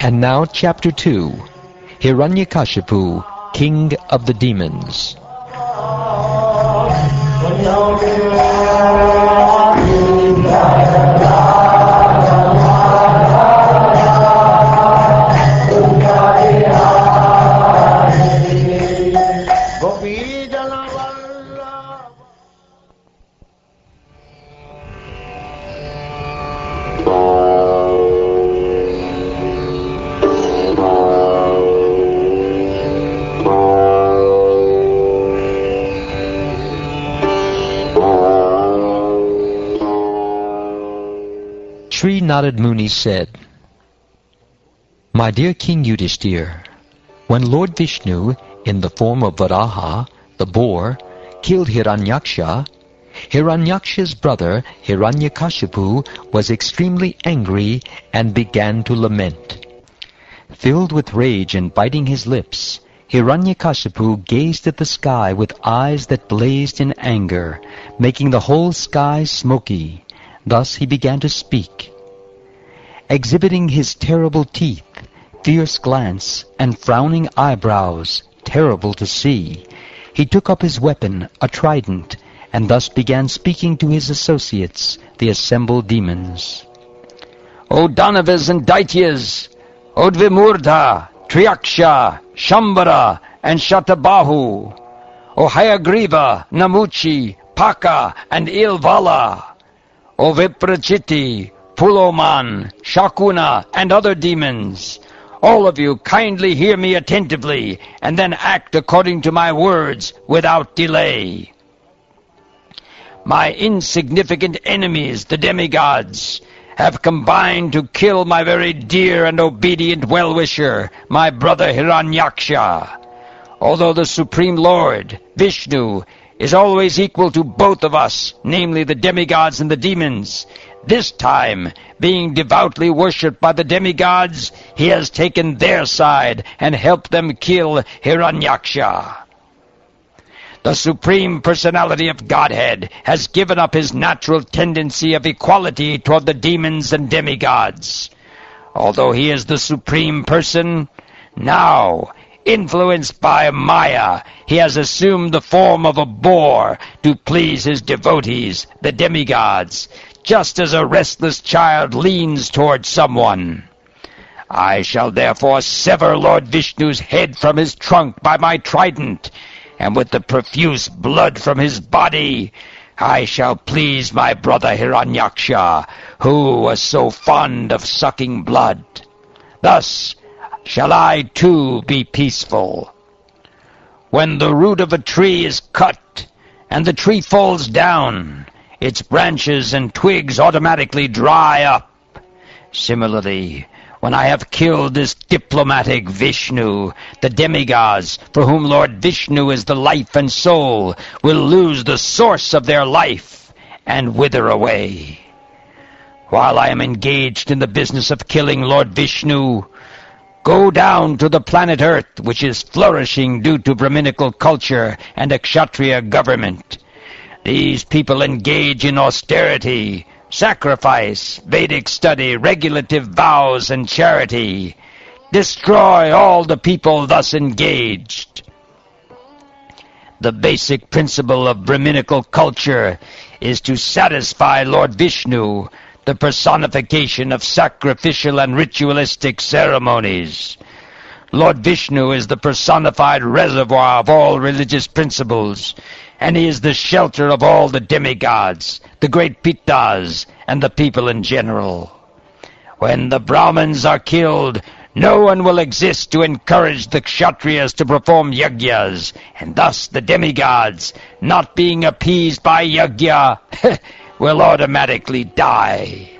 And now, chapter 2 Hiranyakashipu, king of the demons. Narad Muni said, My dear King Yudhishthir, when Lord Vishnu, in the form of Varaha, the boar, killed Hiranyaksha, Hiranyaksha's brother Hiranyakashipu was extremely angry and began to lament. Filled with rage and biting his lips, Hiranyakashipu gazed at the sky with eyes that blazed in anger, making the whole sky smoky. Thus he began to speak. Exhibiting his terrible teeth, fierce glance, and frowning eyebrows, terrible to see, he took up his weapon, a trident, and thus began speaking to his associates, the assembled demons. O Danavas and Daityas, O Dvimurdha, Triaksha, Shambara, and Shatabahu, O Hayagriva, Namuchi, Paka, and Ilvala, O Viprachiti, Puloman, Shakuna, and other demons, all of you kindly hear me attentively, and then act according to my words without delay. My insignificant enemies, the demigods, have combined to kill my very dear and obedient well-wisher, my brother Hiranyaksha. Although the Supreme Lord, Vishnu, is always equal to both of us, namely the demigods and the demons, this time, being devoutly worshipped by the demigods, he has taken their side and helped them kill Hiranyaksha. The Supreme Personality of Godhead has given up his natural tendency of equality toward the demons and demigods. Although he is the Supreme Person, now, influenced by Maya, he has assumed the form of a boar to please his devotees, the demigods, just as a restless child leans toward someone. I shall therefore sever Lord Vishnu's head from his trunk by my trident, and with the profuse blood from his body, I shall please my brother Hiranyaksha, who was so fond of sucking blood. Thus shall I too be peaceful. When the root of a tree is cut, and the tree falls down, its branches and twigs automatically dry up. Similarly, when I have killed this diplomatic Vishnu, the demigods, for whom Lord Vishnu is the life and soul, will lose the source of their life and wither away. While I am engaged in the business of killing Lord Vishnu, go down to the planet Earth, which is flourishing due to Brahminical culture and a Kshatriya government. These people engage in austerity, sacrifice, Vedic study, regulative vows, and charity. Destroy all the people thus engaged. The basic principle of Brahminical culture is to satisfy Lord Vishnu, the personification of sacrificial and ritualistic ceremonies. Lord Vishnu is the personified reservoir of all religious principles, and he is the shelter of all the demigods, the great Pitas, and the people in general. When the Brahmins are killed, no one will exist to encourage the Kshatriyas to perform yajnas, and thus the demigods, not being appeased by yajna, will automatically die.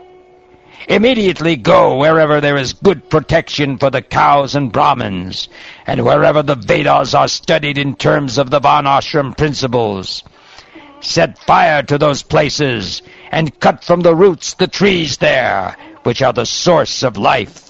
Immediately go wherever there is good protection for the cows and Brahmins, and wherever the Vedas are studied in terms of the Varnashram principles. Set fire to those places, and cut from the roots the trees there, which are the source of life.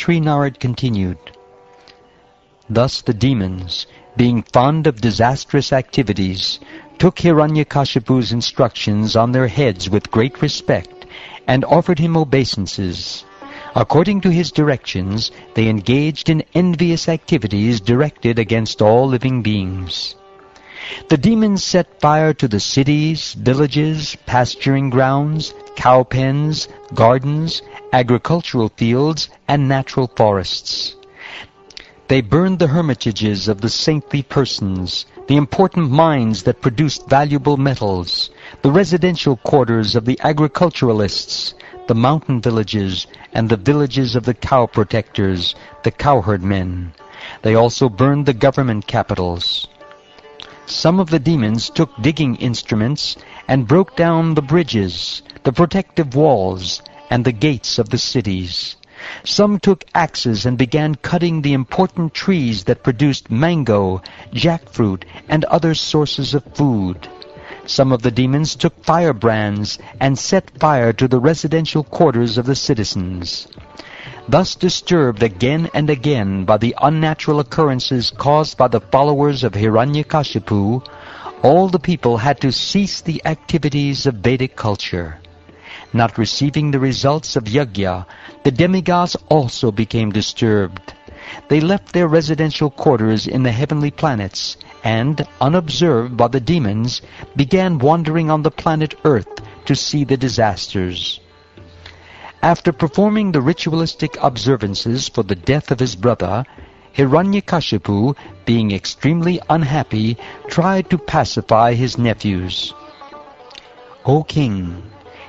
Sri Narad continued, Thus the demons, being fond of disastrous activities, took Hiranyakashipu's instructions on their heads with great respect, and offered him obeisances. According to his directions, they engaged in envious activities directed against all living beings. The demons set fire to the cities, villages, pasturing grounds, cow pens, gardens, agricultural fields, and natural forests. They burned the hermitages of the saintly persons, the important mines that produced valuable metals, the residential quarters of the agriculturalists, the mountain villages, and the villages of the cow protectors, the cowherd men. They also burned the government capitals. Some of the demons took digging instruments and broke down the bridges, the protective walls, and the gates of the cities. Some took axes and began cutting the important trees that produced mango, jackfruit, and other sources of food. Some of the demons took firebrands and set fire to the residential quarters of the citizens. Thus disturbed again and again by the unnatural occurrences caused by the followers of Hiranyakashipu, all the people had to cease the activities of Vedic culture. Not receiving the results of yajna, the demigods also became disturbed. They left their residential quarters in the heavenly planets and, unobserved by the demons, began wandering on the planet Earth to see the disasters. After performing the ritualistic observances for the death of his brother, Hiranyakashipu, being extremely unhappy, tried to pacify his nephews. O king,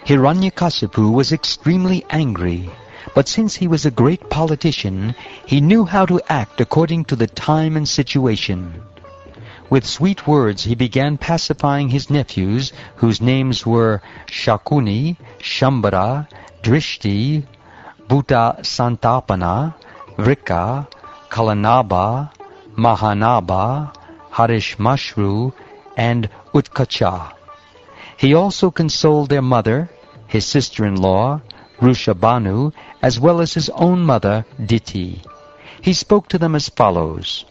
Hiranyakashipu was extremely angry, but since he was a great politician, he knew how to act according to the time and situation. With sweet words he began pacifying his nephews, whose names were Shakuni, Shambara, Drishti, Bhuta Santapana, Vrika, Kalanaba, Mahanaba, Harishmashru, and Utkacha. He also consoled their mother, his sister-in-law, Rushabanu, as well as his own mother, Diti. He spoke to them as follows.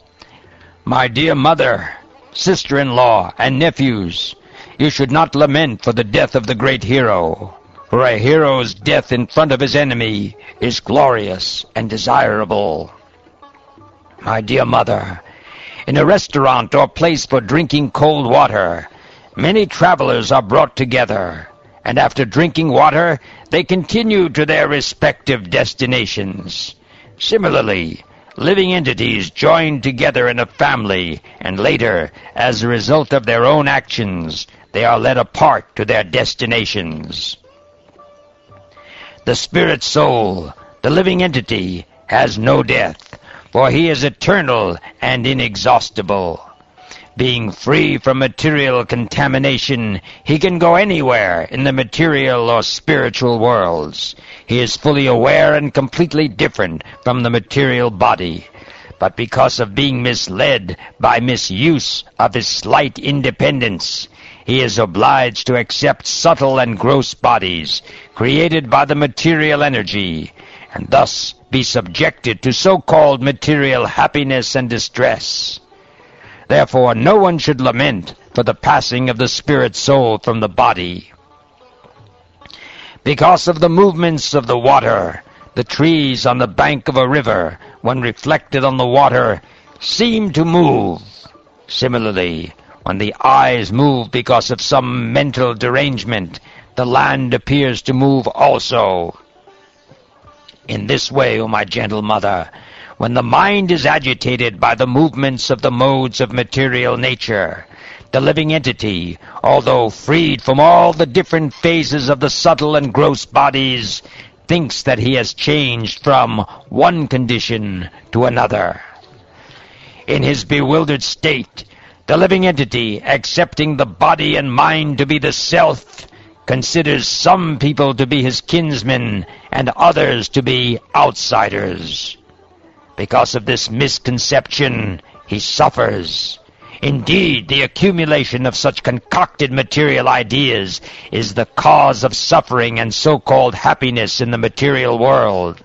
My dear mother, sister-in-law, and nephews, you should not lament for the death of the great hero, for a hero's death in front of his enemy is glorious and desirable. My dear mother, in a restaurant or place for drinking cold water, many travelers are brought together, and after drinking water, they continue to their respective destinations. Similarly, living entities join together in a family, and later, as a result of their own actions, they are led apart to their destinations. The spirit soul, the living entity, has no death, for he is eternal and inexhaustible. Being free from material contamination, he can go anywhere in the material or spiritual worlds. He is fully aware and completely different from the material body. But because of being misled by misuse of his slight independence, he is obliged to accept subtle and gross bodies created by the material energy, and thus be subjected to so-called material happiness and distress. Therefore, no one should lament for the passing of the spirit soul from the body. Because of the movements of the water, the trees on the bank of a river, when reflected on the water, seem to move. Similarly, when the eyes move because of some mental derangement, the land appears to move also. In this way, O my gentle mother, when the mind is agitated by the movements of the modes of material nature, the living entity, although freed from all the different phases of the subtle and gross bodies, thinks that he has changed from one condition to another. In his bewildered state, the living entity, accepting the body and mind to be the self, considers some people to be his kinsmen and others to be outsiders. Because of this misconception, he suffers. Indeed, the accumulation of such concocted material ideas is the cause of suffering and so-called happiness in the material world.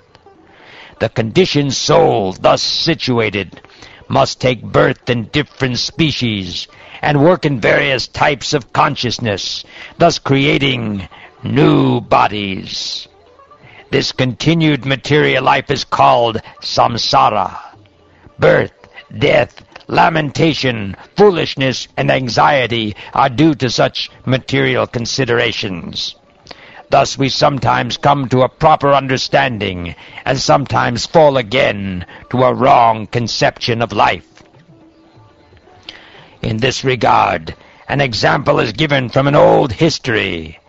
the conditioned soul thus situated must take birth in different species and work in various types of consciousness, thus creating new bodies. This continued material life is called samsara. Birth, death, lamentation, foolishness, and anxiety are due to such material considerations. Thus we sometimes come to a proper understanding, and sometimes fall again to a wrong conception of life. In this regard, an example is given from an old history.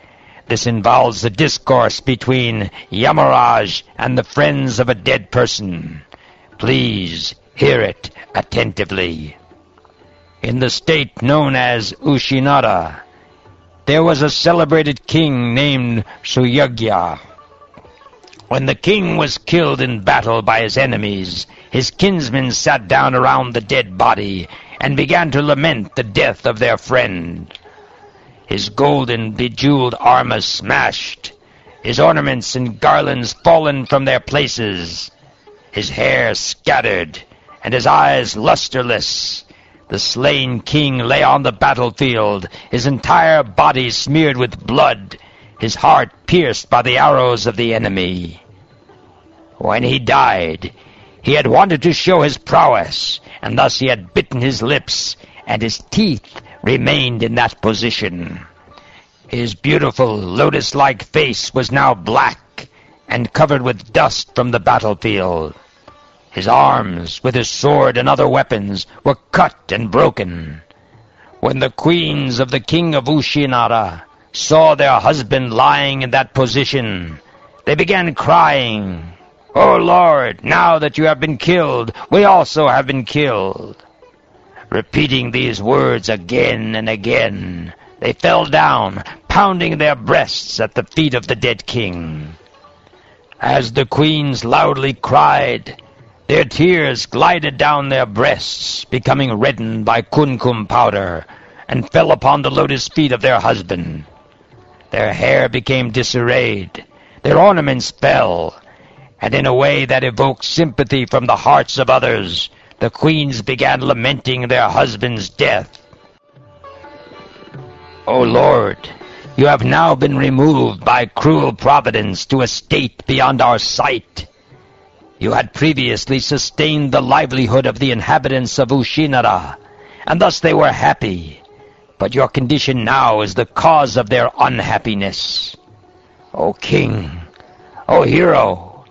This involves the discourse between Yamaraj and the friends of a dead person. Please hear it attentively. In the state known as Ushinara, there was a celebrated king named Suyagya. When the king was killed in battle by his enemies, his kinsmen sat down around the dead body and began to lament the death of their friend. His golden bejeweled armor smashed, his ornaments and garlands fallen from their places, his hair scattered, and his eyes lusterless. The slain king lay on the battlefield, his entire body smeared with blood, his heart pierced by the arrows of the enemy. When he died, he had wanted to show his prowess, and thus he had bitten his lips, and his teeth remained in that position. His beautiful lotus-like face was now black and covered with dust from the battlefield. His arms, with his sword and other weapons, were cut and broken. When the queens of the king of Ushinara saw their husband lying in that position, they began crying, O Lord, now that you have been killed, we also have been killed. Repeating these words again and again, they fell down, pounding their breasts at the feet of the dead king. As the queens loudly cried, their tears glided down their breasts, becoming reddened by kumkum powder, and fell upon the lotus feet of their husband. Their hair became disarrayed, their ornaments fell, and in a way that evoked sympathy from the hearts of others, the queens began lamenting their husband's death. O Lord, you have now been removed by cruel providence to a state beyond our sight. You had previously sustained the livelihood of the inhabitants of Ushinara, and thus they were happy. But your condition now is the cause of their unhappiness. O king, O hero,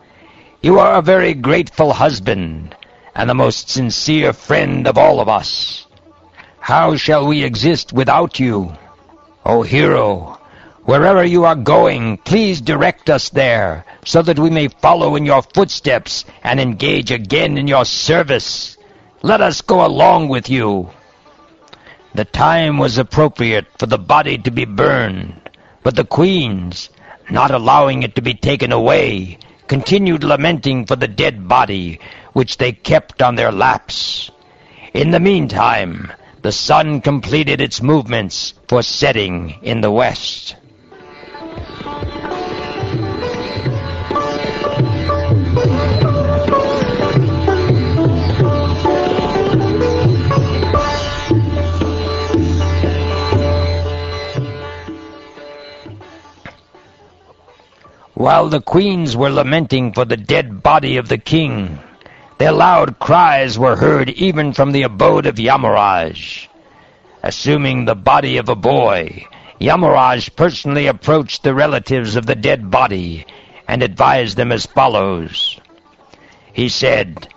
you are a very grateful husband, and the most sincere friend of all of us. How shall we exist without you? O hero, Wherever you are going, please direct us there, so that we may follow in your footsteps and engage again in your service. Let us go along with you. The time was appropriate for the body to be burned, but the queens, not allowing it to be taken away, continued lamenting for the dead body, which they kept on their laps. In the meantime, the sun completed its movements for setting in the west. While the queens were lamenting for the dead body of the king, their loud cries were heard even from the abode of Yamaraj. Assuming the body of a boy, Yamaraj personally approached the relatives of the dead body and advised them as follows. He said,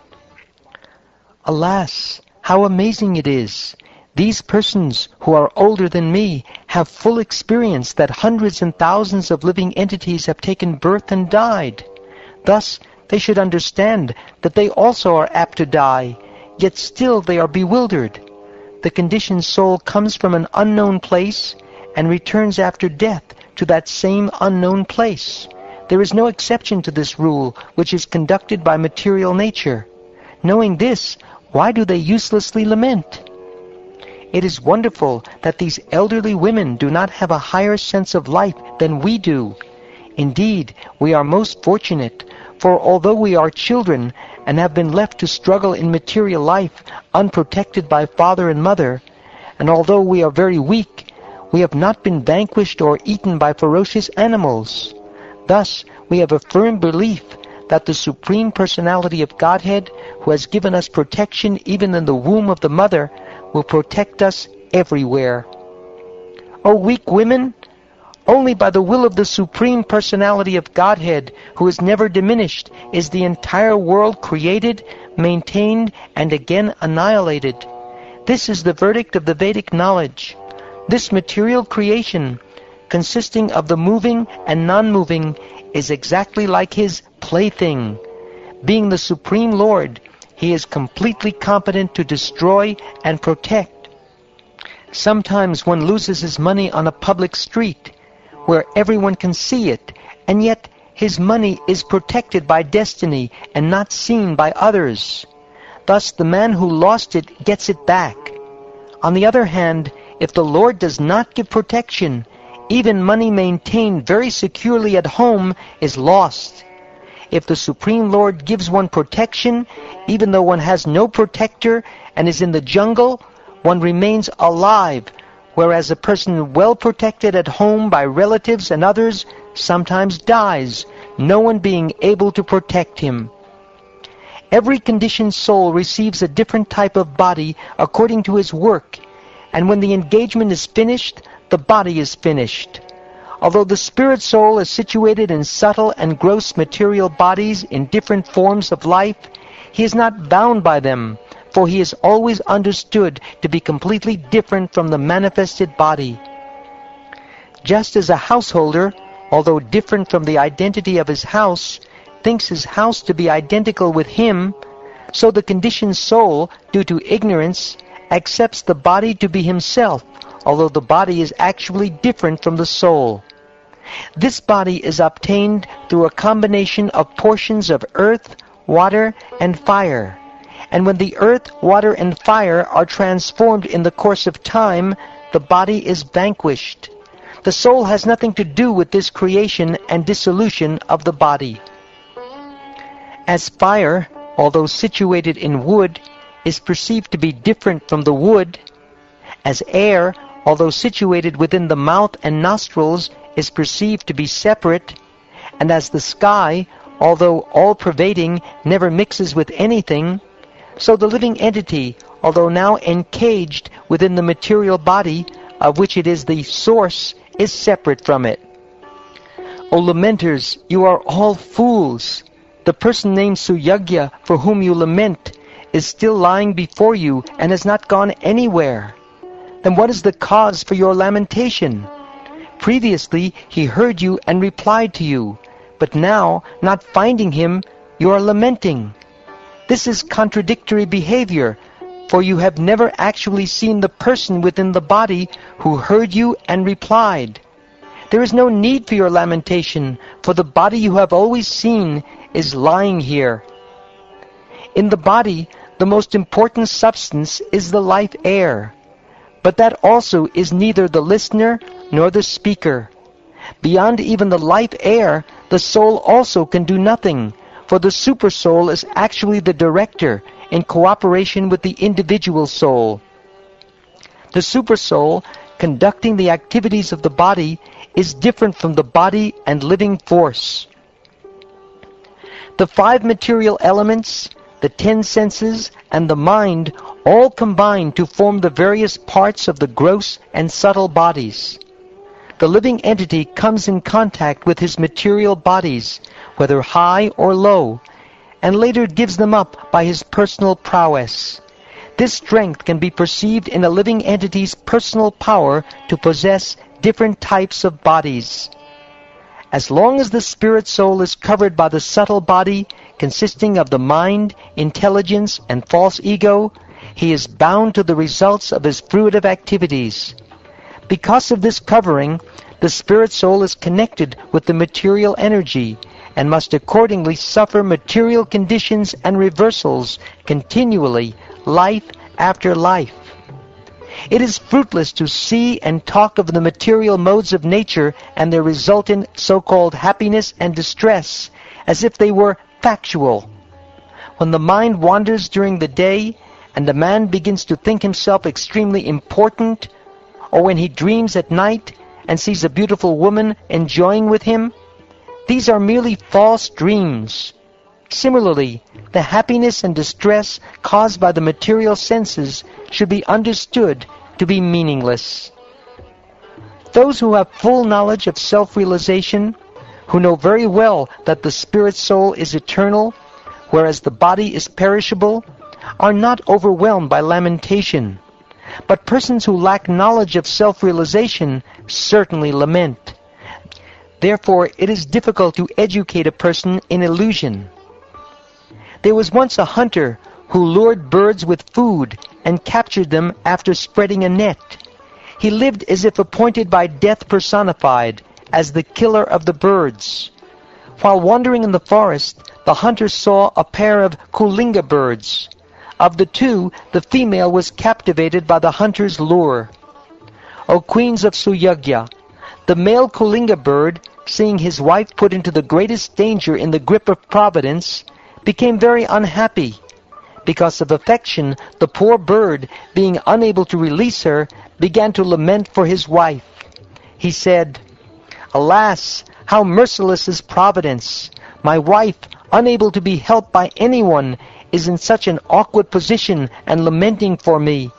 Alas, how amazing it is! These persons who are older than me have full experience that hundreds and thousands of living entities have taken birth and died. Thus, they should understand that they also are apt to die, yet still they are bewildered. The conditioned soul comes from an unknown place and returns after death to that same unknown place. There is no exception to this rule, which is conducted by material nature. Knowing this, why do they uselessly lament? It is wonderful that these elderly women do not have a higher sense of life than we do. Indeed, we are most fortunate, For although we are children and have been left to struggle in material life unprotected by father and mother, and although we are very weak, we have not been vanquished or eaten by ferocious animals. Thus, we have a firm belief that the Supreme Personality of Godhead, who has given us protection even in the womb of the mother, will protect us everywhere. O weak women, only by the will of the Supreme Personality of Godhead, who is never diminished, is the entire world created, maintained, and again annihilated. This is the verdict of the Vedic knowledge. This material creation, consisting of the moving and non-moving, is exactly like his plaything. Being the Supreme Lord, he is completely competent to destroy and protect. Sometimes one loses his money on a public street where everyone can see it, and yet his money is protected by destiny and not seen by others. Thus the man who lost it gets it back. On the other hand, if the Lord does not give protection, even money maintained very securely at home is lost. If the Supreme Lord gives one protection, even though one has no protector and is in the jungle, one remains alive, whereas a person well protected at home by relatives and others sometimes dies, no one being able to protect him. Every conditioned soul receives a different type of body according to his work, and when the engagement is finished, the body is finished. Although the spirit soul is situated in subtle and gross material bodies in different forms of life, he is not bound by them, for he is always understood to be completely different from the manifested body. Just as a householder, although different from the identity of his house, thinks his house to be identical with him, so the conditioned soul, due to ignorance, accepts the body to be himself, although the body is actually different from the soul. This body is obtained through a combination of portions of earth, water, and fire. And when the earth, water, and fire are transformed in the course of time, the body is vanquished. The soul has nothing to do with this creation and dissolution of the body. As fire, although situated in wood, is perceived to be different from the wood, as air, although situated within the mouth and nostrils, is perceived to be separate, and as the sky, although all-pervading, never mixes with anything, so the living entity, although now encaged within the material body, of which it is the source, is separate from it. O lamenters, you are all fools. The person named Suyagya, for whom you lament, is still lying before you and has not gone anywhere. Then what is the cause for your lamentation? Previously he heard you and replied to you, but now, not finding him, you are lamenting. This is contradictory behavior, for you have never actually seen the person within the body who heard you and replied. There is no need for your lamentation, for the body you have always seen is lying here. In the body, the most important substance is the life air, but that also is neither the listener nor the speaker. Beyond even the life air, the soul also can do nothing, for the super soul is actually the director in cooperation with the individual soul. The super soul, conducting the activities of the body, is different from the body and living force. The five material elements, the ten senses, and the mind all combine to form the various parts of the gross and subtle bodies. The living entity comes in contact with his material bodies, whether high or low, and later gives them up by his personal prowess. This strength can be perceived in a living entity's personal power to possess different types of bodies. As long as the spirit soul is covered by the subtle body consisting of the mind, intelligence, and false ego, he is bound to the results of his fruitive activities. Because of this covering, the spirit soul is connected with the material energy and must accordingly suffer material conditions and reversals continually, life after life. It is fruitless to see and talk of the material modes of nature and their resultant so-called happiness and distress as if they were factual. When the mind wanders during the day and a man begins to think himself extremely important, or when he dreams at night and sees a beautiful woman enjoying with him, these are merely false dreams. Similarly, the happiness and distress caused by the material senses should be understood to be meaningless. Those who have full knowledge of self-realization, who know very well that the spirit soul is eternal, whereas the body is perishable, are not overwhelmed by lamentation. But persons who lack knowledge of self-realization certainly lament. Therefore, it is difficult to educate a person in illusion. There was once a hunter who lured birds with food and captured them after spreading a net. He lived as if appointed by death personified, as the killer of the birds. While wandering in the forest, the hunter saw a pair of kulinga birds. Of the two, the female was captivated by the hunter's lure. O queens of Suyagya, the male kulinga bird, seeing his wife put into the greatest danger in the grip of providence, became very unhappy. Because of affection, the poor bird, being unable to release her, began to lament for his wife. He said, Alas, how merciless is Providence! My wife, unable to be helped by anyone, is in such an awkward position and lamenting for me.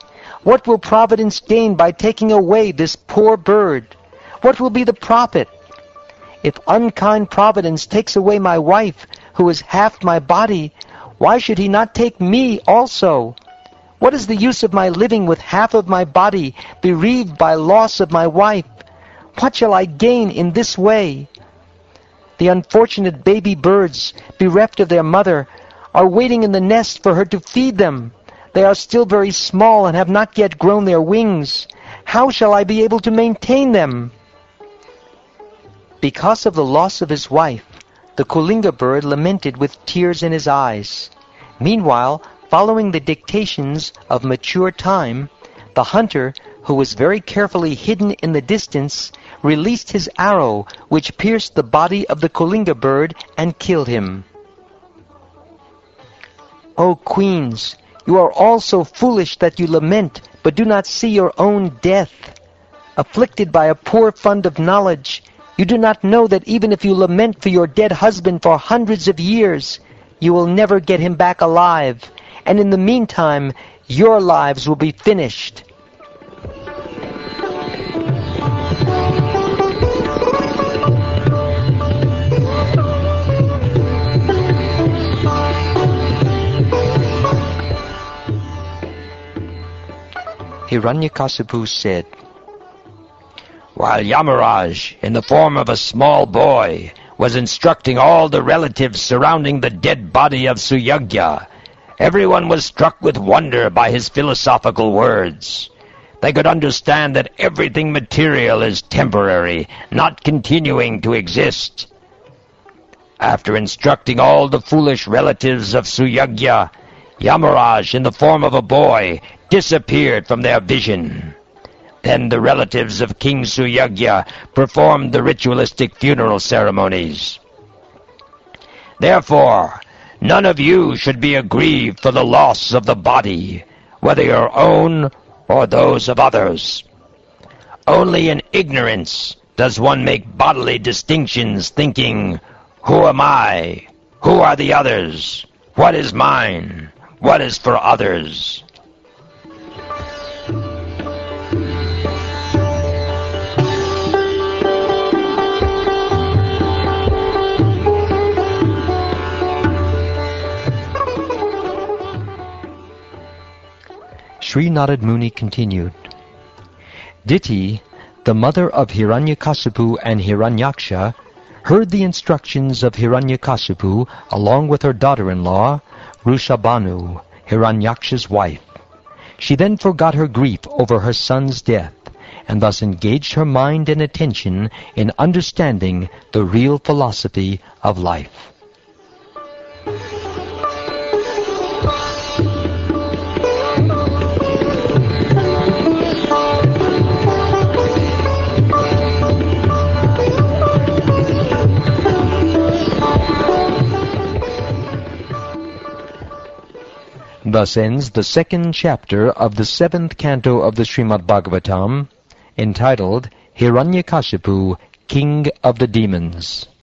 What will Providence gain by taking away this poor bird? What will be the profit? If unkind Providence takes away my wife, who is half my body, why should he not take me also? What is the use of my living with half of my body bereaved by loss of my wife? What shall I gain in this way? The unfortunate baby birds, bereft of their mother, are waiting in the nest for her to feed them. They are still very small and have not yet grown their wings. How shall I be able to maintain them? Because of the loss of his wife, the Kulinga bird lamented with tears in his eyes. Meanwhile, following the dictations of mature time, the hunter, who was very carefully hidden in the distance, released his arrow, which pierced the body of the Kulinga bird and killed him. O queens, you are all so foolish that you lament, but do not see your own death. Afflicted by a poor fund of knowledge, you do not know that even if you lament for your dead husband for hundreds of years, you will never get him back alive, and in the meantime, your lives will be finished. Hiranyakasipu said, While Yamaraj, in the form of a small boy, was instructing all the relatives surrounding the dead body of Suyagya, everyone was struck with wonder by his philosophical words. They could understand that everything material is temporary, not continuing to exist. After instructing all the foolish relatives of Suyagya, Yamaraj, in the form of a boy, disappeared from their vision. Then the relatives of King Suyagya performed the ritualistic funeral ceremonies. Therefore, none of you should be aggrieved for the loss of the body, whether your own or those of others. Only in ignorance does one make bodily distinctions, thinking, Who am I? Who are the others? What is mine? What is for others? Sri Narad Muni continued. Diti, the mother of Hiranyakasipu and Hiranyaksha, heard the instructions of Hiranyakasipu along with her daughter-in-law, Rushabanu, Hiranyaksha's wife. She then forgot her grief over her son's death, and thus engaged her mind and attention in understanding the real philosophy of life. Thus ends the second chapter of the seventh canto of the Srimad Bhagavatam, entitled Hiranyakashipu, King of the Demons.